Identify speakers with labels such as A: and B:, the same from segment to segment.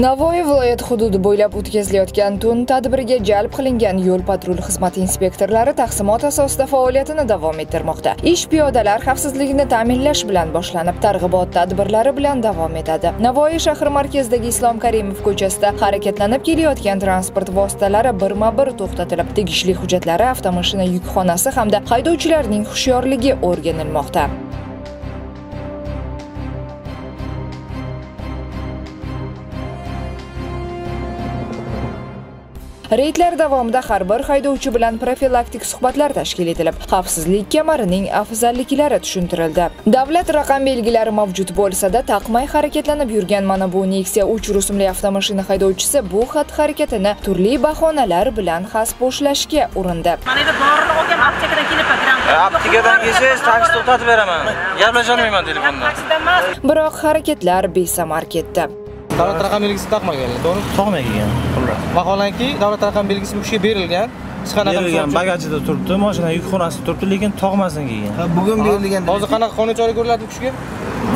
A: navoiy viloyati hududi bo'ylab o'tkazilayotgan tun tadbiriga jalb qilingan yo'l patrul xizmati inspektorlari taqsimot asosida faoliyatini davom ettirmoqda. Ish piyodalar xavfsizligini ta'minlash bilan boshlanib targ'ibot tadbirlari bilan davom etadi. Navoiy shahri markazidagi islom karimov ko'chasida harakatlanib kelayotgan transport vositalari birma bir to'xtatilib tegishli hujjatlari avtomashina yukxonasi hamda haydovchilarning hushyorligi o'rganilmoqda. Reydlar davomida har bir haydovchi bilan profilaktik suhbatlar tashkil etilib xavfsizlik kamarining afzalliklari tushuntirildi. Davlat raqam belgilari mavjud bo'lsa-da taqmay harakatlanib yurgan mana bu nexia 3 rusumli avtomashina haydovchisi bu xatti harakatini turli bahonalar bilan xasposhlashga urindi.
B: Mana endi dorini olgan aptekadan kelyapman
C: aptekadan kelsangiz taksi to'xtatib beraman. gaplasholmayman telefonda.
B: taksida emas.
A: Biroq harakatlar besamar ketdi.
D: Davlat raqam belgisi taqmagan to'g'ri
C: tog'may kelgan. xullas
D: vaholanki davlat raqam belgisi bu kishiga berilgan. Hech qanaqa
C: berilgan bagajida turibdi mashina yukxonasida turibdi lekin tog'masin kelgan
D: bugun berilgan hozir qanaqa qonun chora ko'riladi bu kishiga?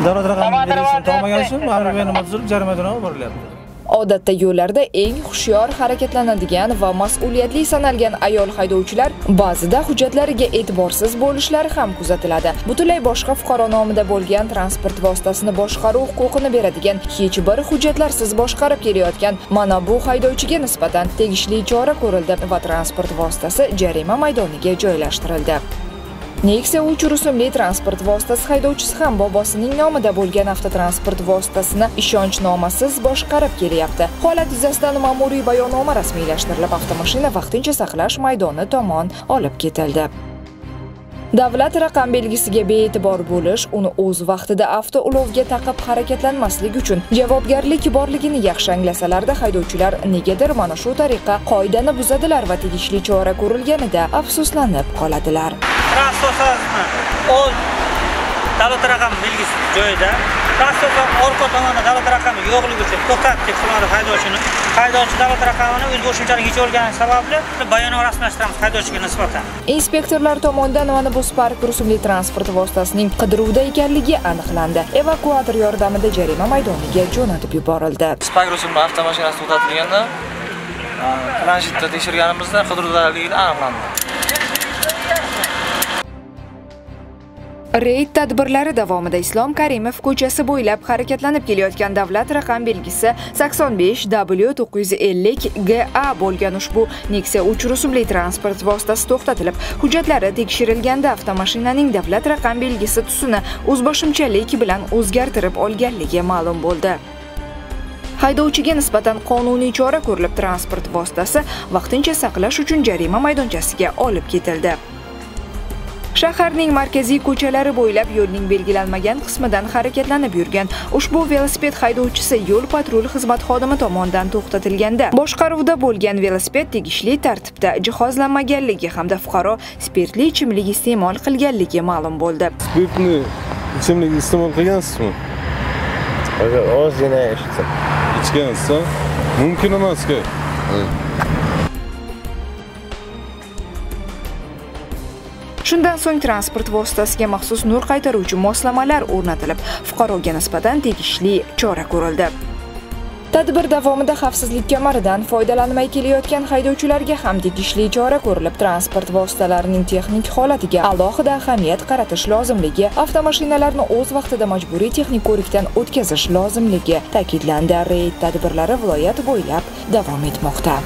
C: Davlat raqam belgisini tog'magani uchun baribir nima tuzilib jarima borilyapti
A: odatda yo'llarda eng hushyor harakatlanadigan va mas'uliyatli sanalgan ayol haydovchilar ba'zida hujjatlariga e'tiborsiz bo'lishlari ham kuzatiladi. Butunlay boshqa fuqaro nomida bo'lgan transport vositasini boshqaruv huquqini beradigan hech bir hujjatlarsiz boshqarib kelayotgan mana bu haydovchiga nisbatan tegishli chora ko'rildi va transport vositasi jarima maydoniga joylashtirildi. Nexia uch rusumli transport vositasi haydovchisi ham bobosining nomida bo'lgan avtotransport vositasini ishonchnomasiz boshqarib kelyapti. Holat yuzasidan ma'muriy bayonnoma rasmiylashtirilib, avtomashina vaqtincha saqlash maydoni tomon olib ketildi. Davlat raqam belgisiga bee'tibor bo'lish, uni o'z vaqtida avto ulovga taqib harakatlanmaslik uchun javobgarlik borligini yaxshi anglasalarda haydovchilar negadir mana shu tariqa qoidani buzadilar va tegishli chora ko'rilganida afsuslanib qoladilar.
B: Transportni old davlat raqami belgisi joyida. Transport orqa tomonda davlat raqami yo'qligi uchun to'xtatib deb so'radi haydovchini haydovchi davlat raqamini o'z qo'shimchalik yechib olgani sababli bayonnoma rasmiylashtiramiz haydovchiga nisbatan.
A: Inspektorlar tomonidan mana bu Spark rusumli transport vositasining qidiruvda ekanligi aniqlandi. Evakuator yordamida jarima maydoniga jo'natib yuborildi.
C: spak rusumli avtomashinasi to'xtatilganda tranzitda tekshirganimizda qidiruvdaligi aniqlandi
A: Reyd tadbirlari davomida Islom Karimov ko'chasi bo'ylab harakatlanib kelayotgan davlat raqam belgisi 85W950GA bo'lgan ushbu Nexia 3 rusumli transport vositasi to'xtatilib, hujjatlari tekshirilganda avtomashinaning davlat raqam belgisi tusini o'zboshimchalik bilan o'zgartirib olganligi ma'lum bo'ldi. Haydovchiga nisbatan qonuniy chora ko'rilib, transport vositasi vaqtincha saqlash uchun jarima maydonchasiga olib ketildi. Shaharning markaziy ko'chalari bo'ylab yo'lning belgilanmagan qismidan harakatlanib yurgan. Ushbu velosiped haydovchisi yo'l patrul xizmat xodimi tomonidan to'xtatilganda. Boshqaruvda bo'lgan velosiped tegishli tartibda jihozlanmaganligi hamda fuqaro spirtli ichimlik iste'mol qilganligi ma'lum bo'ldi.
E: spirtni ichimlik iste'mol qilgansizmi?
F: Ozgina ichdim
E: ichgansiz mumkin emas-ku
A: Shundan so'ng transport vositasiga maxsus nur qaytaruvchi moslamalar o'rnatilib, fuqaroga nisbatan tegishli chora ko'rildi. Tadbir davomida xavfsizlik kamaridan foydalanmay kelayotgan haydovchilarga ham tegishli chora ko'rilib, transport vositalarining texnik holatiga alohida ahamiyat qaratish lozimligi, avtomashinalarni o'z vaqtida majburiy texnik ko'rikdan o'tkazish lozimligi ta'kidlandi. Reyd tadbirlari viloyat bo'ylab davom etmoqda.